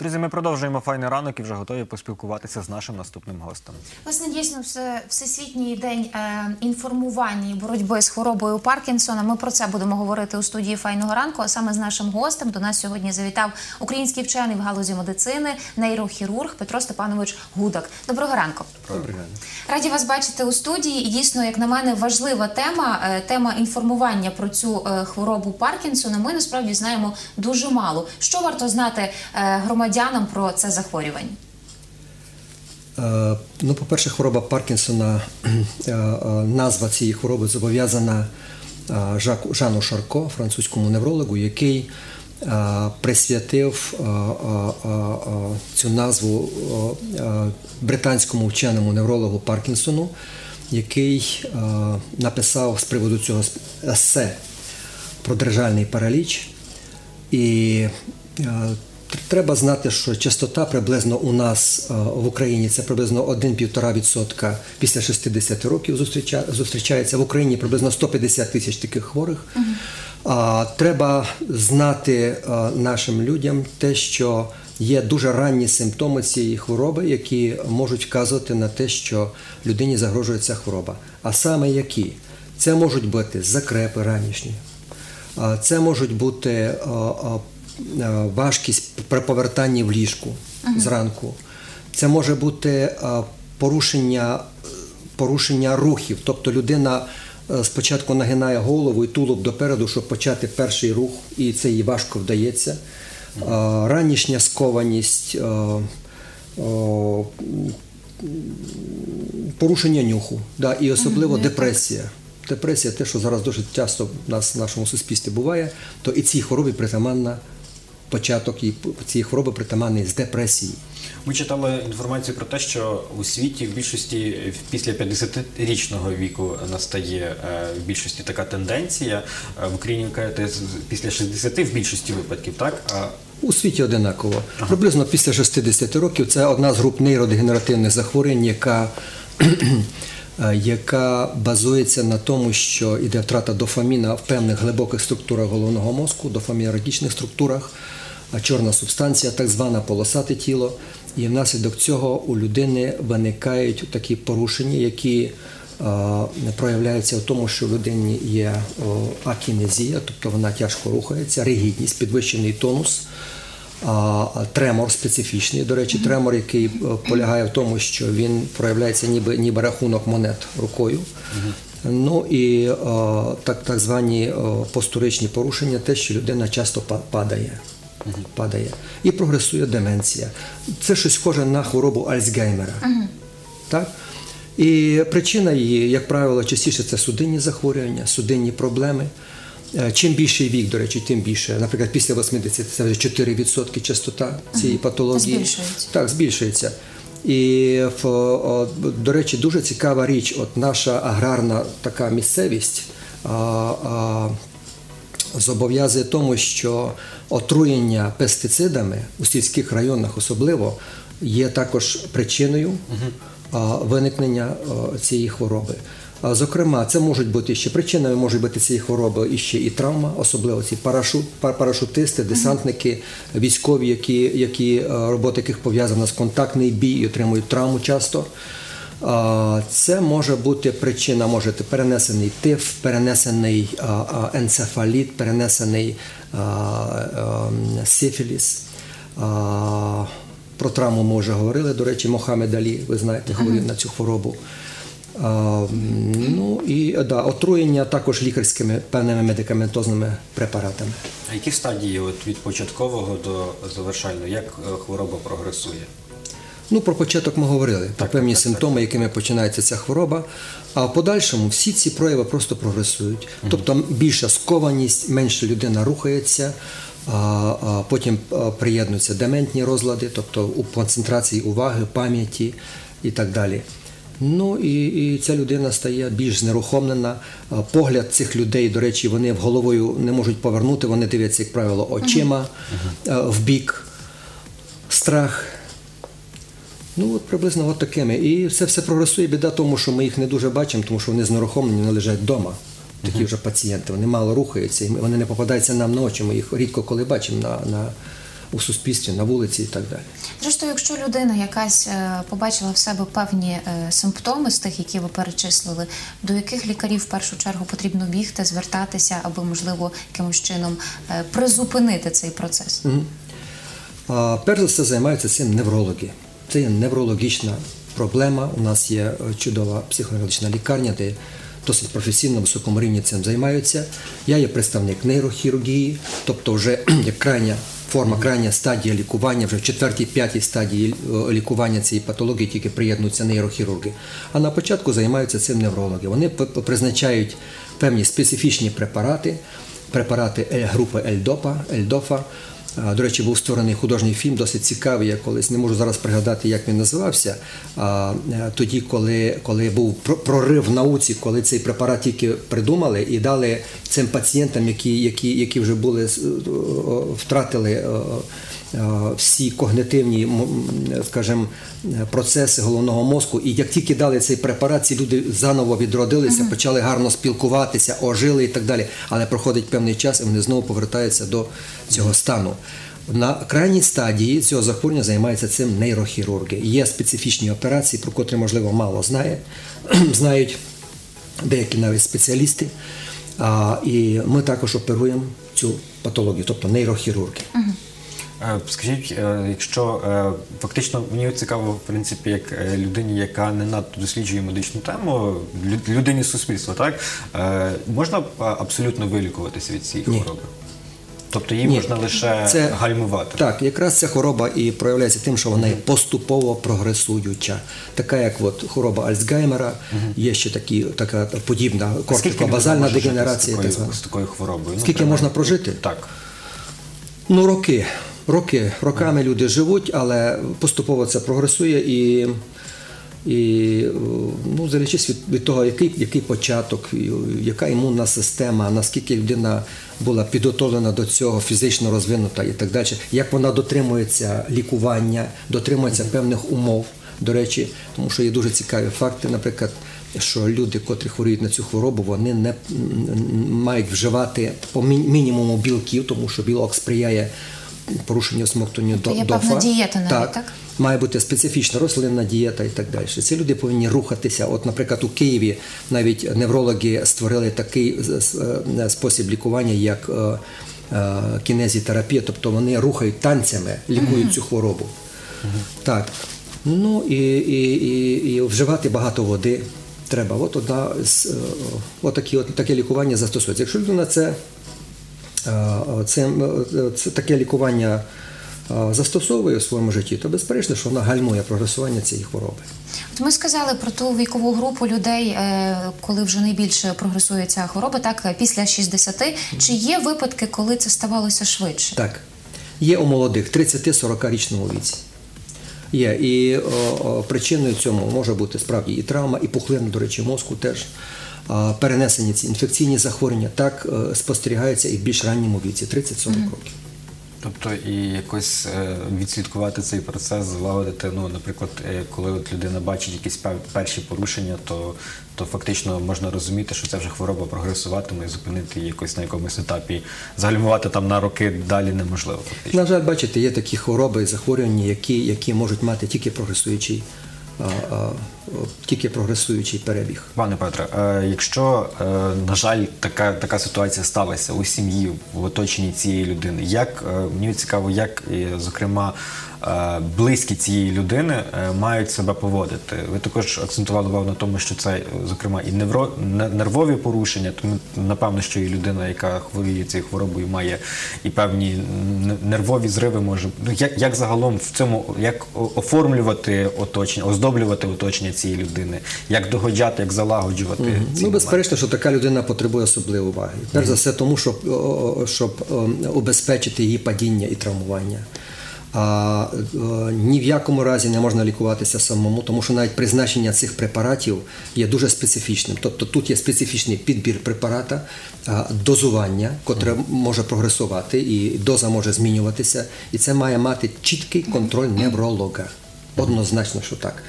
Друзі, ми продовжуємо файний ранок і вже готові поспілкуватися з нашим наступним гостем. Власне, дійсно, все, Всесвітній день е, інформування і боротьби з хворобою Паркінсона. Ми про це будемо говорити у студії Файного ранку. А саме з нашим гостем до нас сьогодні завітав український вчений в галузі медицини, нейрохірург Петро Степанович Гудак. Доброго ранку. День. Раді вас бачити у студії. І дійсно, як на мене, важлива тема е, тема інформування про цю е, хворобу Паркінсона. Ми насправді знаємо дуже мало. Що варто знати е, громадянам про це захворювання? Е, Ну, по-перше, хвороба Паркінсона, е, е, назва цієї хвороби зобов'язана Жану Шарко, французькому неврологу, який присвятив цю назву британському вченому неврологу Паркінсону, який написав з приводу цього есе про держальний параліч. І треба знати, що частота приблизно у нас е, в Україні це приблизно 1-1,5% після 60 років зустріча- зустрічається. В Україні приблизно 150 тисяч таких хворих. А, Треба знати е, нашим людям те, що є дуже ранні симптоми цієї хвороби, які можуть вказувати на те, що людині загрожує ця хвороба. А саме які? Це можуть бути закрепи ранішні, Це можуть бути а, важкість при повертанні в ліжку зранку. Це може бути порушення, порушення рухів. Тобто людина е, спочатку нагинає голову і тулуб допереду, щоб почати перший рух, і це їй важко вдається. А, Ранішня скованість. порушення нюху, да, і особливо депресія. Депресія, те, що зараз дуже часто в нас в нашому суспільстві буває, то і цій хворобі притаманна початок і цієї хвороби притаманний з депресії. Ми читали інформацію про те, що у світі в більшості після 50-річного віку настає е, в більшості така тенденція. Е, В Україні кажете, після 60 в більшості випадків, так? А У світі одинаково. Приблизно після 60 років це одна з груп нейродегенеративних захворювань, яка, яка базується на тому, що йде втрата дофаміна в певних глибоких структурах головного мозку, дофамінергічних структурах, чорна субстанція, так звана полосате тіло. І внаслідок цього у людини виникають такі порушення, які е, проявляються в тому, що в людині є акінезія, тобто вона тяжко рухається, ригідність, підвищений тонус, тремор специфічний. До речі, тремор, який е, полягає в тому, що він проявляється ніби, ніби рахунок монет рукою. Ну і е, так, так звані е, постуричні порушення, те, що людина часто падає. Падає. І прогресує деменція. Це щось схоже на хворобу Альцгеймера. Так? І причина її, як правило, частіше це судинні захворювання, судинні проблеми. Е, Чим більший вік, до речі, тим більше. Наприклад, після 80 це вже 4% частота цієї патології. Збільшується. Так, збільшується. І до речі, дуже цікава річ, от наша аграрна така місцевість. А, а, зобов'язує тому, що отруєння пестицидами у сільських районах особливо є також причиною виникнення цієї хвороби. Зокрема, це можуть бути ще причинами, можуть бути цієї хвороби і ще і травма, особливо ці парашут, пар- парашутисти, десантники, військові, які, які робота яких пов'язана з контактний бій і отримують травму часто. Це може бути причина, може бути перенесений тиф, перенесений енцефаліт, перенесений а, сифіліс. Про травму ми вже говорили. До речі, Мохамед Алі, ви знаєте, говорив на цю хворобу. Ну і да, отруєння також лікарськими певними медикаментозними препаратами. а які стадії от, від початкового до завершального? Як е, хвороба прогресує? Ну, про початок ми говорили, про певні симптоми, якими починається ця хвороба. А в подальшому всі ці прояви просто прогресують. Тобто більша скованість, менше людина рухається, а, а потім приєднуються дементні розлади, тобто у концентрації уваги, пам'яті і так далі. Ну і, і ця людина стає більш знерухомлена. Погляд цих людей, до речі, вони в головою не можуть повернути, вони дивляться, як правило, очима а, в бік. Страх, Ну, от приблизно от такими. І все все прогресує. Біда тому, що ми їх не дуже бачимо, тому що вони знерухомлені, вони лежать вдома. Такі вже пацієнти. Вони мало рухаються, і вони не попадаються нам на очі. Ми їх рідко коли бачимо на, на, у суспільстві, на вулиці і так далі. Зрештою, якщо людина якась е, побачила в себе певні е, симптоми з тих, які ви перечислили, до яких лікарів в першу чергу потрібно бігти, звертатися, аби можливо якимось чином е, призупинити цей процес? А, Перш за все займаються цим неврологи. Це є неврологічна проблема. У нас є чудова психоневрологічна лікарня, де досить професійно високому рівні цим займаються. Я є представник нейрохірургії, тобто вже як крайня форма, крайня стадія лікування, вже в четвертій, п'ятій стадії е, лікування цієї патології тільки приєднуються нейрохірурги. А на початку займаються цим неврологи. Вони призначають певні специфічні препарати, препарати групи Ельдопа, Ельдофа. До речі, був створений художній фільм, досить цікавий. Я колись не можу зараз пригадати, як він називався. Е, Тоді, коли, коли був про- прорив в науці, коли цей препарат тільки придумали і дали цим пацієнтам, які, які, які вже були втратили е, е, всі когнитивні, скажімо, процеси головного мозку. І як тільки дали цей препарат, ці люди заново відродилися, почали гарно спілкуватися, ожили і так далі. Але проходить певний час, і вони знову повертаються до цього стану. На крайній стадії цього захворювання займаються цим нейрохірурги. Є специфічні операції, про котрі, можливо, мало знає, знають деякі навіть спеціалісти. А, і ми також оперуємо цю патологію, тобто нейрохірурги. Е, Скажіть, е, якщо е, фактично мені цікаво, в принципі, як людині, яка не надто досліджує медичну тему, людині суспільства, так можна абсолютно вилікуватися від цієї Ні. хвороби? Тобто її Ні. можна лише Це- гальмувати. Так, якраз ця хвороба і проявляється тим, що вона є поступово прогресуюча. Така як от хвороба Альцгеймера, є ще такі, така подібна кортикобазальна дегенерація. з і так такою, з такою хворобою? Ну, Скільки прямо- можна прожити? Так. Ну, роки. Роки. Роками люди живуть, але поступово це прогресує і. І ну, залежить від, від того, який, який початок, яка імунна система, наскільки людина була підготовлена до цього, фізично розвинута і так далі, як вона дотримується лікування, дотримується певних умов. До речі, тому що є дуже цікаві факти, наприклад, що люди, котрі хворіють на цю хворобу, вони не мають вживати по мі- мінімуму білків, тому що білок сприяє порушенню смоктанню до Тобто є дофа. певна дієта навіть, так? Має бути специфічна рослинна дієта і так далі. Ці люди повинні рухатися. От, наприклад, у Києві навіть неврологи створили такий е, спосіб лікування, як е, е, кінезітерапія, тобто вони рухають танцями, лікують цю хворобу. Так. Ну і, і, і, і вживати багато води треба. От одна з е, от такі, от таке лікування застосується. Якщо людина це це, е, це таке лікування е, застосовує в своєму житті, то безперечно, що вона гальмує прогресування цієї хвороби. От ми сказали про ту вікову групу людей, е, коли вже найбільше прогресує ця хвороба, так після 60. Чи є випадки, коли це ставалося швидше? Так, є у молодих 30-40 річному віці. Є. І о, о, причиною цьому може бути справді і травма, і пухлина, до речі, мозку теж. Перенесені ці інфекційні захворювання так е, спостерігаються і в більш ранньому віці 30-40 років. Тобто і якось е, відслідкувати цей процес, залагодити, ну, наприклад, е, коли от людина бачить якісь перші порушення, то, то фактично можна розуміти, що це вже хвороба прогресуватиме і зупинити її якось на якомусь етапі. Загальмувати там на роки далі неможливо. Фактично. На жаль, бачите, є такі хвороби і захворювання, які, які можуть мати тільки прогресуючий, тільки прогресуючий перебіг. Пане Петре, е, якщо, е, на жаль, така, така ситуація сталася у сім'ї в оточенні цієї людини, як е, мені цікаво, як зокрема близькі цієї людини мають себе поводити? Ви також акцентували увагу на тому, що це, зокрема, і невро, нервові порушення, тому напевно, що і людина, яка хворіє цією хворобою, має і певні нервові зриви може. Ну як, як загалом в цьому як оформлювати оточення, оздоблювати оточення цієї людини, як догоджати, як залагоджувати ці Ну, безперечно, що така людина потребує особливої уваги. Перш за все, тому щоб, щоб ем, убезпечити її падіння і травмування. А е, ні в якому разі не можна лікуватися самому, тому що навіть призначення цих препаратів є дуже специфічним. Тобто тут є специфічний підбір препарата, дозування, котре може прогресувати, і доза може змінюватися, і це має мати чіткий контроль невролога. Однозначно, що так.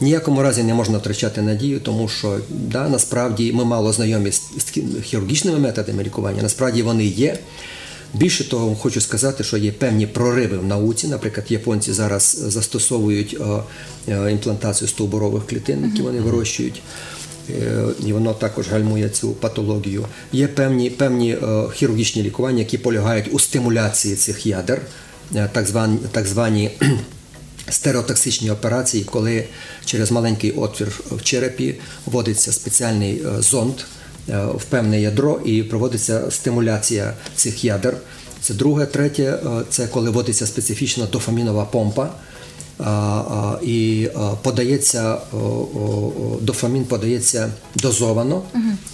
Ніякому разі не можна втрачати надію, тому що да, насправді ми мало знайомі з, хірургічними методами лікування. Насправді вони є. Більше того, хочу сказати, що є певні прориви в науці. Наприклад, японці зараз застосовують е, е, імплантацію стовбурових клітин, які вони вирощують. Е, І воно також гальмує цю патологію. Є певні, певні хірургічні лікування, які полягають у стимуляції цих ядер, так звані, так звані стереотоксичні операції, коли через маленький отвір в черепі вводиться спеціальний е, зонд е, в певне ядро і проводиться стимуляція цих ядер. Це друге, третє е, це коли вводиться специфічна дофамінова помпа. І подається дофамін подається дозовано,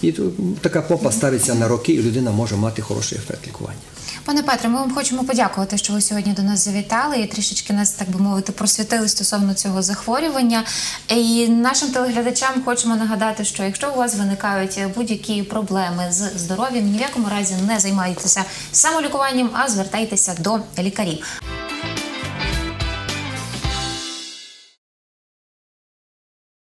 і м, така помпа ставиться на роки, і людина може мати хороший ефект лікування. Пане Петре, ми вам хочемо подякувати, що ви сьогодні до нас завітали і трішечки нас, так би мовити, просвітили стосовно цього захворювання. І нашим телеглядачам хочемо нагадати, що якщо у вас виникають будь-які проблеми з здоров'ям, ні в якому разі не займайтеся самолікуванням, а звертайтеся до лікарів.